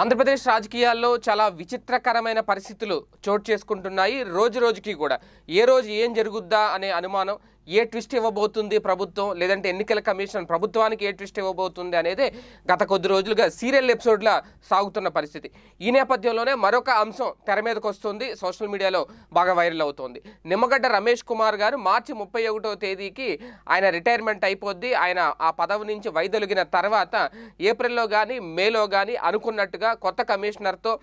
ఆంధ్రప్రదేశ్ రాజకీయాల్లో చాలా విచిత్రకరమైన పరిస్థితులు చోటు చేసుకుంటున్నాయి. రోజు రోజుకి కూడా. ఏ రోజు ఏం జరుగుద్దా అనే అనుమానం ఏ ట్విస్ట్ ఇవ్వబోతుంది ప్రభుత్వం? లేదంటే ఎన్నికల కమిషన్ ప్రభుత్వానికి ఏ ట్విస్ట్ ఇవ్వబోతుంది అనేది గత కొద్ది రోజులుగా సీరియల్ ఎపిసోడ్లా సాగుతున్న పరిస్థితి. ఈ నేపథ్యంలోనే మరొక అంశం తెర మీదకి వస్తుంది. సోషల్ మీడియాలో బాగా వైరల్ అవుతోంది. నిమ్మగడ్డ రమేష్ కుమార్ గారు మార్చి ముప్పై ఒకటో తేదీకి ఆయన రిటైర్మెంట్ అయిపోద్ది. ఆయన ఆ పదవి నుంచి వైదొలిగిన తర్వాత ఏప్రిల్లో కానీ మేలో కానీ అనుకున్నట్టుగా కొత్త కమిషనర్తో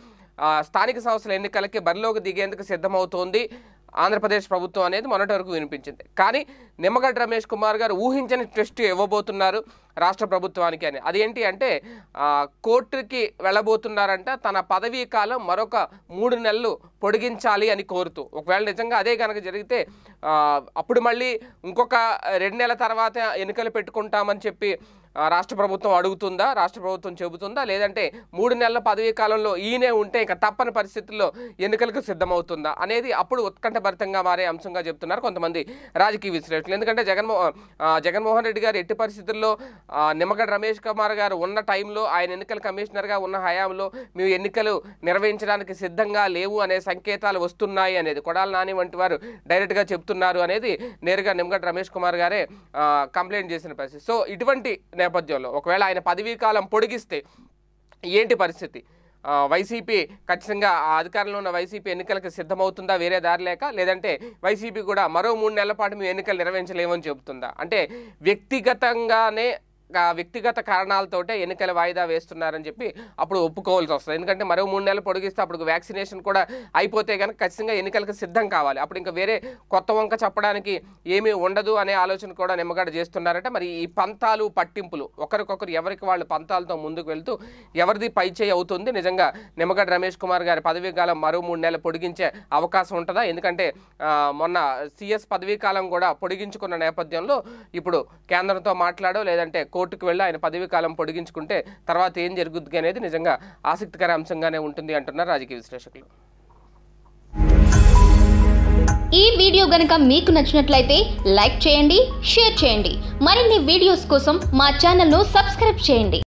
స్థానిక సంస్థల ఎన్నికలకి బరిలోకి దిగేందుకు సిద్ధమవుతోంది. ఆంధ్రప్రదేశ్ ప్రభుత్వం అనేది మొన్నటి వరకు వినిపించింది. కానీ నిమ్మగడ్డ రమేష్ కుమార్ గారు ఊహించని ట్విస్ట్ ఇవ్వబోతున్నారు రాష్ట్ర ప్రభుత్వానికి అని. అదేంటి అంటే కోర్టుకి వెళ్ళబోతున్నారంట తన పదవీ కాలం మరొక మూడు నెలలు పొడిగించాలి అని కోరుతూ. ఒకవేళ నిజంగా అదే కనుక జరిగితే అప్పుడు మళ్ళీ ఇంకొక రెండు నెలల తర్వాత ఎన్నికలు పెట్టుకుంటామని చెప్పి రాష్ట్ర ప్రభుత్వం అడుగుతుందా రాష్ట్ర ప్రభుత్వం చెబుతుందా? లేదంటే మూడు నెలల పదవీ కాలంలో ఈయనే ఉంటే ఇంకా తప్పని పరిస్థితుల్లో ఎన్నికలకు సిద్ధమవుతుందా అనేది అప్పుడు ఉత్కంఠభరితంగా మారే అంశంగా చెప్తున్నారు కొంతమంది రాజకీయ విశ్లేషకులు. ఎందుకంటే జగన్మోహన్ జగన్మోహన్ రెడ్డి గారు ఎట్టి పరిస్థితుల్లో నిమ్మగడ్డ రమేష్ కుమార్ గారు ఉన్న టైంలో ఆయన ఎన్నికల కమిషనర్గా ఉన్న హయాంలో మేము ఎన్నికలు నిర్వహించడానికి సిద్ధంగా లేవు అనే సంకేతాలు వస్తున్నాయి అనేది కొడాల నాని వంటి వారు డైరెక్ట్గా చెప్తున్నారు అనేది నేరుగా నిమ్మగడ్డ రమేష్ కుమార్ గారే కంప్లైంట్ చేసిన పరిస్థితి. సో ఇటువంటి నేపథ్యంలో. ఒకవేళ ఆయన పదవీ కాలం పొడిగిస్తే ఏంటి పరిస్థితి? వైసీపీ ఖచ్చితంగా ఆ అధికారంలో ఉన్న వైసీపీ ఎన్నికలకు సిద్ధమవుతుందా? వేరే దారి లేక? లేదంటే వైసీపీ కూడా మరో మూడు నెలల పాటు మేము ఎన్నికలు నిర్వహించలేమని చెబుతుందా? అంటే వ్యక్తిగతంగానే వ్యక్తిగత కారణాలతోటే ఎన్నికల వాయిదా వేస్తున్నారని చెప్పి అప్పుడు ఒప్పుకోవాల్సి వస్తుంది. ఎందుకంటే మరో మూడు నెలలు పొడిగిస్తే అప్పుడు వ్యాక్సినేషన్ కూడా అయిపోతే కనుక ఖచ్చితంగా ఎన్నికలకు సిద్ధం కావాలి. అప్పుడు ఇంకా వేరే కొత్త వంక చెప్పడానికి ఏమీ ఉండదు అనే ఆలోచన కూడా నిమ్మగడ్డ చేస్తున్నారంటే. మరి ఈ పంతాలు పట్టింపులు ఒకరికొకరు ఎవరికి వాళ్ళు పంతాలతో ముందుకు వెళ్తూ ఎవరిది పై చేయి అవుతుంది? నిజంగా నిమ్మగడ్డ రమేష్ కుమార్ గారి పదవీ కాలం మరో మూడు నెలలు పొడిగించే అవకాశం ఉంటుందా? ఎందుకంటే మొన్న సిఎస్ పదవీ కాలం కూడా పొడిగించుకున్న నేపథ్యంలో ఇప్పుడు కేంద్రంతో మాట్లాడో లేదంటే కోర్టుకు వెళ్ళి ఆయన పదవి కాలం పొడిగించుకుంటే తర్వాత ఏం జరుగుద్ది అనేది నిజంగా ఆసక్తికర అంశంగానే ఉంటుంది అంటున్నారు రాజకీయ విశ్లేషకులు. ఈ వీడియో గనుక మీకు నచ్చినట్లయితే లైక్ చేయండి షేర్ చేయండి. మరిన్ని వీడియోస్ కోసం మా ఛానల్ను సబ్స్క్రైబ్ చేయండి.